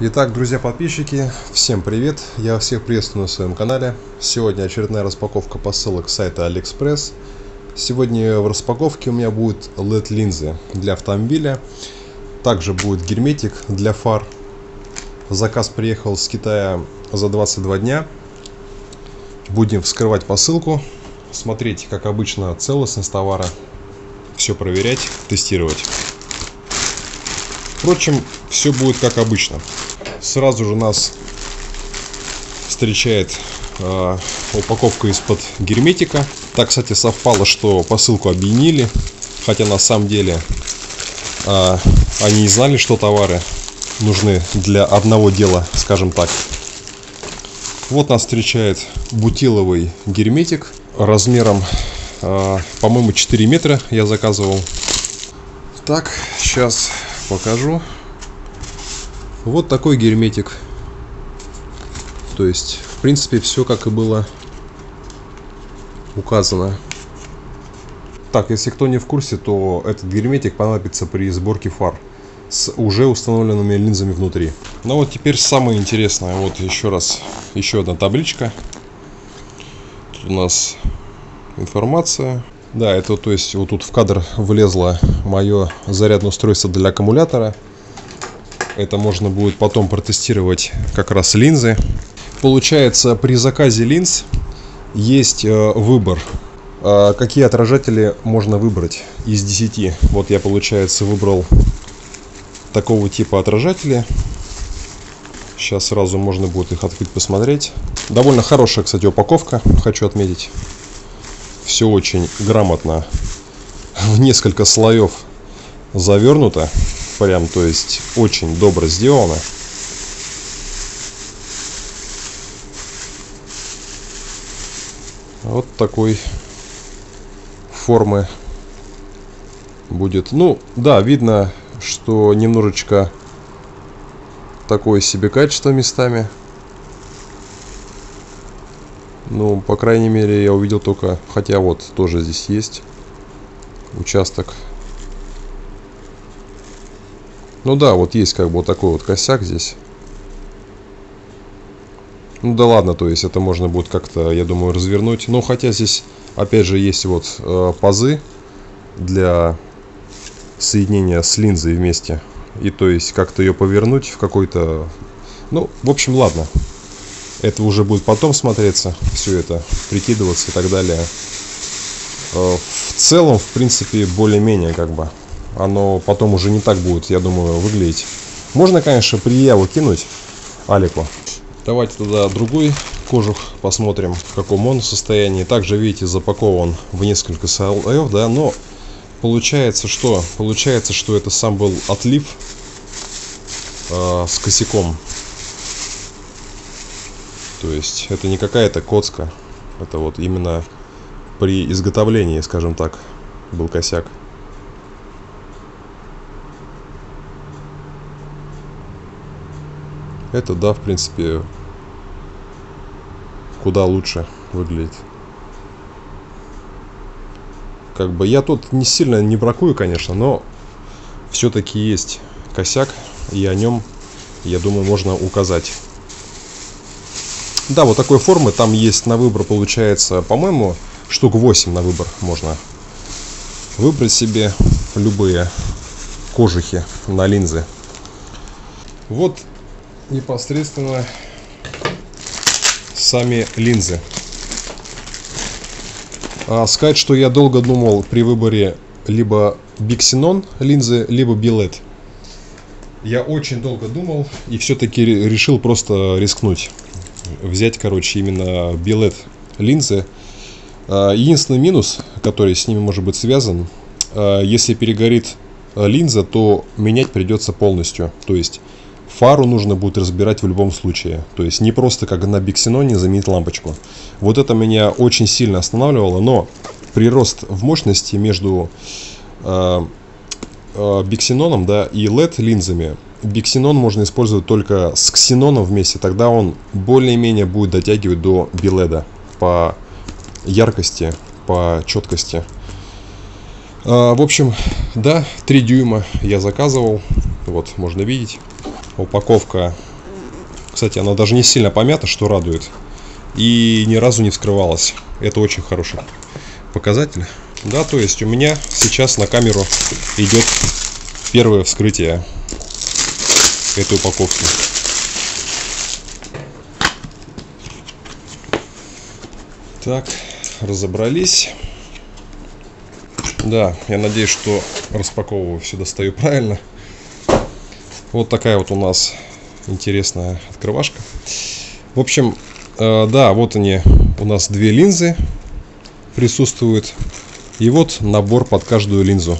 Итак, друзья подписчики, всем привет! Я всех приветствую на своем канале. Сегодня очередная распаковка посылок с сайта AliExpress. Сегодня в распаковке у меня будет LED-линзы для автомобиля. Также будет герметик для фар. Заказ приехал с Китая за 22 дня. Будем вскрывать посылку, смотреть, как обычно, целостность товара, все проверять, тестировать. Впрочем, все будет как обычно. Сразу же нас встречает э, упаковка из-под герметика. Так, кстати, совпало, что посылку объединили, хотя на самом деле э, они не знали, что товары нужны для одного дела, скажем так. Вот нас встречает бутиловый герметик размером, э, по-моему, 4 метра я заказывал. Так, сейчас покажу. Вот такой герметик. То есть, в принципе, все как и было указано. Так, если кто не в курсе, то этот герметик понадобится при сборке фар с уже установленными линзами внутри. Ну вот теперь самое интересное. Вот еще раз, еще одна табличка. Тут у нас информация. Да, это то есть вот тут в кадр влезло мое зарядное устройство для аккумулятора. Это можно будет потом протестировать как раз линзы. Получается, при заказе линз есть э, выбор. Э, какие отражатели можно выбрать из 10. Вот я, получается, выбрал такого типа отражатели. Сейчас сразу можно будет их открыть, посмотреть. Довольно хорошая, кстати, упаковка, хочу отметить все очень грамотно в несколько слоев завернуто. Прям, то есть, очень добро сделано. Вот такой формы будет. Ну, да, видно, что немножечко такое себе качество местами. Ну, по крайней мере, я увидел только... Хотя вот, тоже здесь есть участок. Ну да, вот есть как бы вот такой вот косяк здесь. Ну да ладно, то есть это можно будет как-то, я думаю, развернуть. Но хотя здесь, опять же, есть вот э, пазы для соединения с линзой вместе. И то есть как-то ее повернуть в какой-то... Ну, в общем, ладно. Это уже будет потом смотреться, все это, прикидываться и так далее. Э, в целом, в принципе, более-менее как бы. Оно потом уже не так будет, я думаю, выглядеть. Можно, конечно, прияву кинуть Алику. Давайте тогда другой кожух посмотрим, в каком он состоянии. Также, видите, запакован в несколько слоев, да, но получается что? Получается, что это сам был отлив э, с косяком. То есть это не какая-то коцка. Это вот именно при изготовлении, скажем так, был косяк. Это, да, в принципе, куда лучше выглядит. Как бы я тут не сильно не бракую, конечно, но все-таки есть косяк, и о нем, я думаю, можно указать. Да, вот такой формы. Там есть на выбор, получается, по-моему, штук 8 на выбор можно выбрать себе любые кожухи на линзы. Вот непосредственно сами линзы. А сказать, что я долго думал при выборе либо Bixenon линзы, либо Billet. Я очень долго думал и все-таки решил просто рискнуть взять, короче, именно билет линзы. А, единственный минус, который с ними может быть связан, а, если перегорит линза, то менять придется полностью. То есть фару нужно будет разбирать в любом случае. То есть не просто как на биксеноне заменить лампочку. Вот это меня очень сильно останавливало, но прирост в мощности между э, э, биксеноном да, и LED линзами биксенон можно использовать только с ксеноном вместе, тогда он более-менее будет дотягивать до биледа по яркости, по четкости. А, в общем, да, 3 дюйма я заказывал, вот можно видеть. Упаковка. Кстати, она даже не сильно помята, что радует. И ни разу не вскрывалась. Это очень хороший показатель. Да, то есть у меня сейчас на камеру идет первое вскрытие этой упаковки. Так, разобрались. Да, я надеюсь, что распаковываю все достаю правильно. Вот такая вот у нас интересная открывашка. В общем, э, да, вот они, у нас две линзы присутствуют. И вот набор под каждую линзу.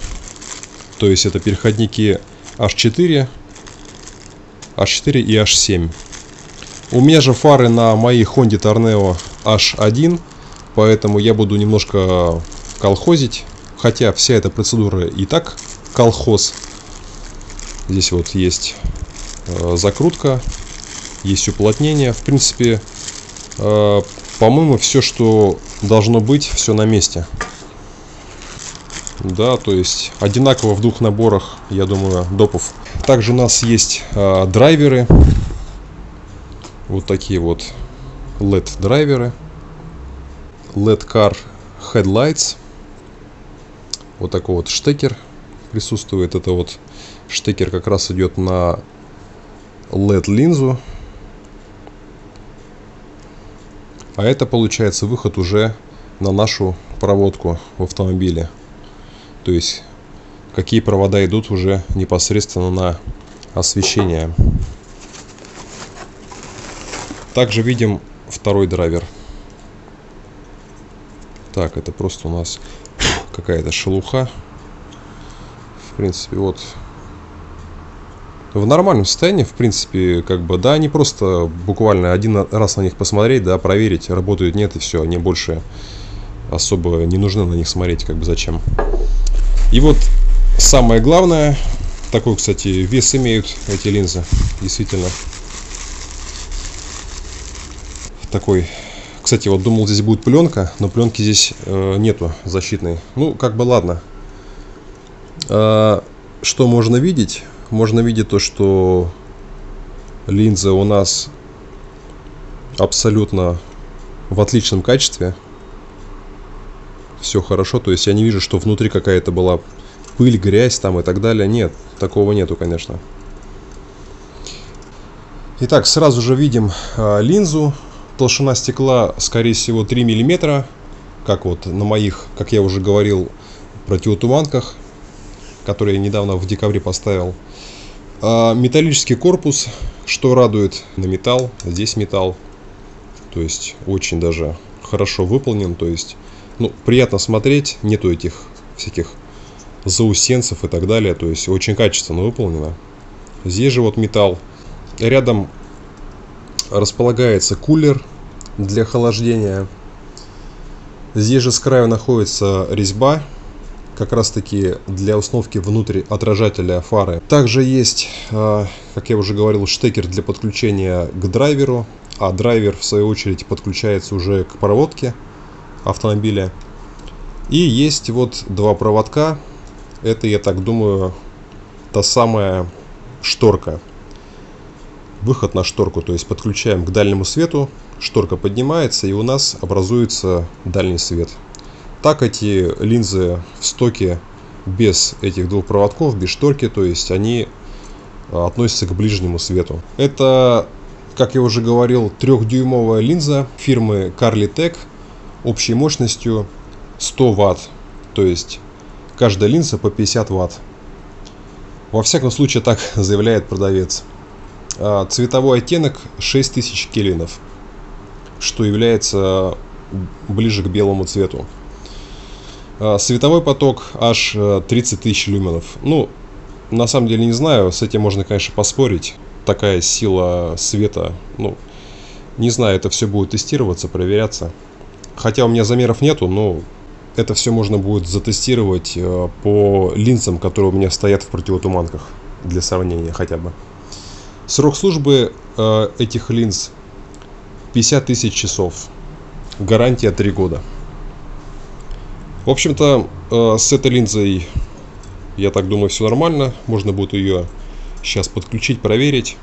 То есть это переходники H4, H4 и H7. У меня же фары на моей Honda Torneo H1, поэтому я буду немножко колхозить. Хотя вся эта процедура и так колхоз. Здесь вот есть э, закрутка, есть уплотнение. В принципе, э, по-моему, все, что должно быть, все на месте. Да, то есть одинаково в двух наборах, я думаю, допов. Также у нас есть э, драйверы. Вот такие вот LED драйверы. LED Car Headlights. Вот такой вот штекер присутствует. Это вот штекер как раз идет на LED линзу. А это получается выход уже на нашу проводку в автомобиле. То есть какие провода идут уже непосредственно на освещение. Также видим второй драйвер. Так, это просто у нас какая-то шелуха. Принципе, вот в нормальном состоянии, в принципе, как бы, да, они просто буквально один раз на них посмотреть, да, проверить, работают, нет, и все, они больше особо не нужны на них смотреть, как бы, зачем. И вот самое главное, такой, кстати, вес имеют эти линзы, действительно. Такой, кстати, вот думал, здесь будет пленка, но пленки здесь э, нету защитной. Ну, как бы ладно. А, что можно видеть? можно видеть то, что линза у нас абсолютно в отличном качестве. Все хорошо, то есть я не вижу, что внутри какая-то была пыль, грязь там и так далее. Нет, такого нету, конечно. Итак, сразу же видим э, линзу. Толщина стекла, скорее всего, 3 мм. Как вот на моих, как я уже говорил, противотуманках, которые я недавно в декабре поставил. А металлический корпус, что радует на металл, здесь металл, то есть очень даже хорошо выполнен, то есть ну, приятно смотреть, нету этих всяких заусенцев и так далее, то есть очень качественно выполнено. Здесь же вот металл. Рядом располагается кулер для охлаждения. Здесь же с краю находится резьба как раз таки для установки внутрь отражателя фары. Также есть, а, как я уже говорил, штекер для подключения к драйверу, а драйвер в свою очередь подключается уже к проводке автомобиля. И есть вот два проводка. Это, я так думаю, та самая шторка. Выход на шторку, то есть подключаем к дальнему свету, шторка поднимается и у нас образуется дальний свет. Так эти линзы в стоке без этих двух проводков, без шторки, то есть они а, относятся к ближнему свету. Это, как я уже говорил, трехдюймовая линза фирмы Carly общей мощностью 100 Вт, то есть каждая линза по 50 Вт. Во всяком случае так заявляет продавец. А, цветовой оттенок 6000 кельвинов, что является ближе к белому цвету. А, световой поток аж 30 э, тысяч люменов. Ну, на самом деле не знаю, с этим можно, конечно, поспорить. Такая сила света, ну, не знаю, это все будет тестироваться, проверяться. Хотя у меня замеров нету, но это все можно будет затестировать э, по линзам, которые у меня стоят в противотуманках, для сравнения хотя бы. Срок службы э, этих линз 50 тысяч часов. Гарантия 3 года. В общем-то, э, с этой линзой, я так думаю, все нормально. Можно будет ее сейчас подключить, проверить.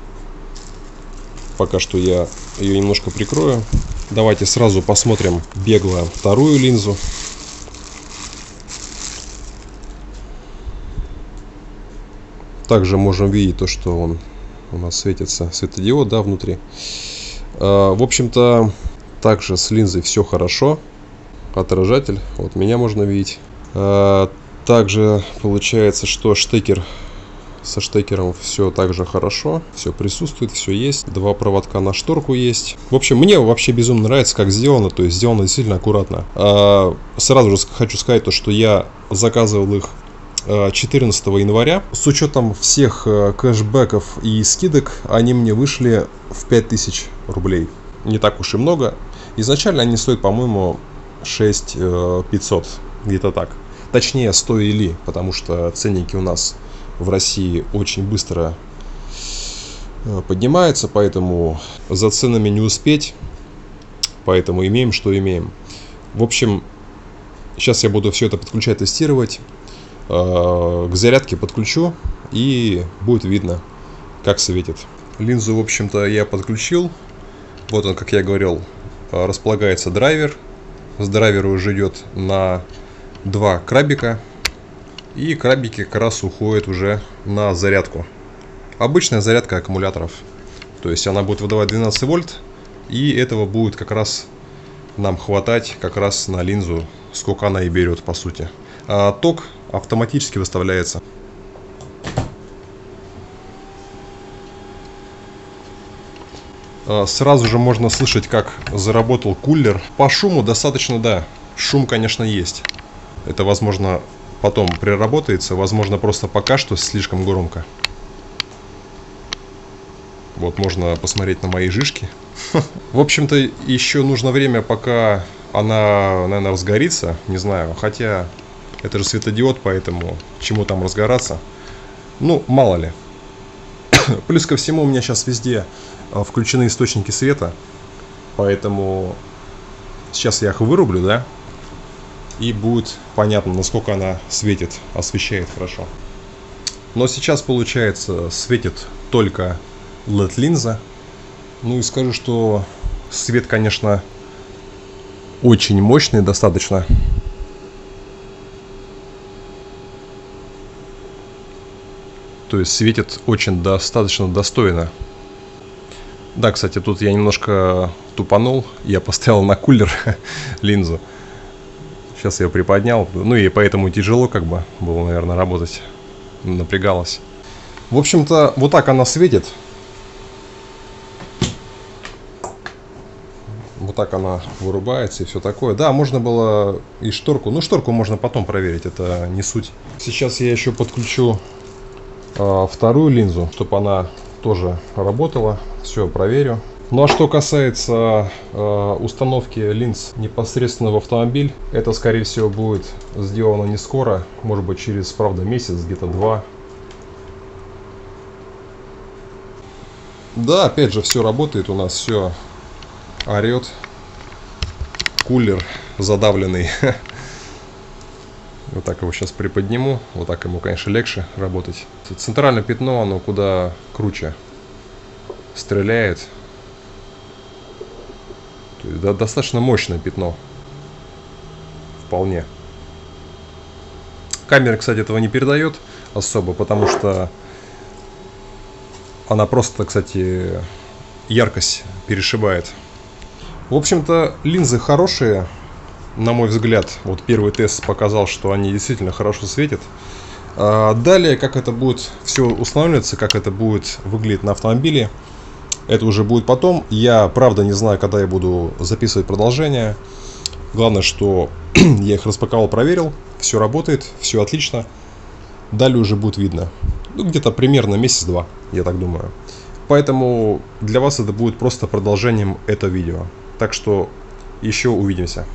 Пока что я ее немножко прикрою. Давайте сразу посмотрим бегло вторую линзу. Также можем видеть то, что он у нас светится светодиод, да, внутри. А, в общем-то, также с линзой все хорошо. Отражатель, вот меня можно видеть. А, также получается, что штекер со штекером все также хорошо, все присутствует, все есть. Два проводка на шторку есть. В общем, мне вообще безумно нравится, как сделано, то есть сделано действительно аккуратно. А, сразу же хочу сказать то, что я заказывал их 14 января. С учетом всех э, кэшбэков и скидок, они мне вышли в 5000 рублей. Не так уж и много. Изначально они стоят, по-моему, 6500, э, где-то так. Точнее, стоили, потому что ценники у нас в России очень быстро э, поднимаются, поэтому за ценами не успеть. Поэтому имеем, что имеем. В общем, сейчас я буду все это подключать, тестировать. Э, к зарядке подключу и будет видно, как светит. Линзу, в общем-то, я подключил. Вот он, как я говорил, располагается драйвер. С драйвера уже идет на два крабика. И крабики как раз уходят уже на зарядку. Обычная зарядка аккумуляторов. То есть она будет выдавать 12 вольт. И этого будет как раз нам хватать как раз на линзу, сколько она и берет по сути. А ток автоматически выставляется. Сразу же можно слышать, как заработал кулер. По шуму достаточно, да, шум, конечно, есть. Это, возможно, потом приработается, возможно, просто пока что слишком громко. Вот, можно посмотреть на мои жишки. В общем-то, еще нужно время, пока она, наверное, разгорится. Не знаю, хотя это же светодиод, поэтому чему там разгораться. Ну, мало ли. Плюс ко всему у меня сейчас везде а, включены источники света. Поэтому сейчас я их вырублю, да? И будет понятно, насколько она светит, освещает хорошо. Но сейчас, получается, светит только LED-линза. Ну и скажу, что свет, конечно, очень мощный достаточно. То есть светит очень достаточно достойно. Да, кстати, тут я немножко тупанул. Я поставил на кулер линзу. Сейчас я приподнял. Ну и поэтому тяжело как бы было, наверное, работать. Напрягалось. В общем-то, вот так она светит. Вот так она вырубается и все такое. Да, можно было и шторку. Ну, шторку можно потом проверить, это не суть. Сейчас я еще подключу вторую линзу, чтобы она тоже работала. Все, проверю. Ну а что касается э, установки линз непосредственно в автомобиль, это скорее всего будет сделано не скоро, может быть через, правда, месяц, где-то два. Да, опять же, все работает у нас, все орет. Кулер задавленный. Вот так его сейчас приподниму. Вот так ему, конечно, легче работать. Центральное пятно, оно куда круче стреляет. То есть, да, достаточно мощное пятно. Вполне. Камера, кстати, этого не передает особо, потому что она просто, кстати, яркость перешибает. В общем-то, линзы хорошие, на мой взгляд, вот первый тест показал, что они действительно хорошо светят. А, далее, как это будет все устанавливаться, как это будет выглядеть на автомобиле, это уже будет потом. Я, правда, не знаю, когда я буду записывать продолжение. Главное, что я их распаковал, проверил, все работает, все отлично. Далее уже будет видно. Ну, где-то примерно месяц-два, я так думаю. Поэтому для вас это будет просто продолжением этого видео. Так что еще увидимся.